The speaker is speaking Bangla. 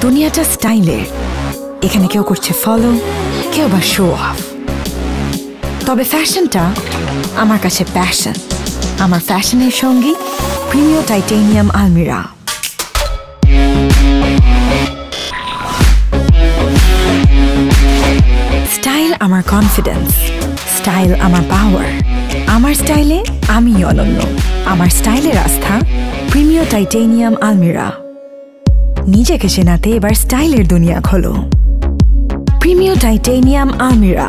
দুনিয়াটা স্টাইলের এখানে কেউ করছে ফলো কেউ বা শো অফ তবে ফ্যাশনটা আমার কাছে প্যাশন আমার ফ্যাশনের সঙ্গী প্রিমিয় টাইটেনিয়াম আলমিরা স্টাইল আমার কনফিডেন্স স্টাইল আমার পাওয়ার আমার স্টাইলে আমি অনন্য। আমার স্টাইলের আস্থা প্রিমিয় টাইটেনিয়াম আলমিরা নিজেকে চেনাতে এবার স্টাইলের দুনিয়া খোলো। প্রিমিয় টাইটেনিয়াম আলমিরা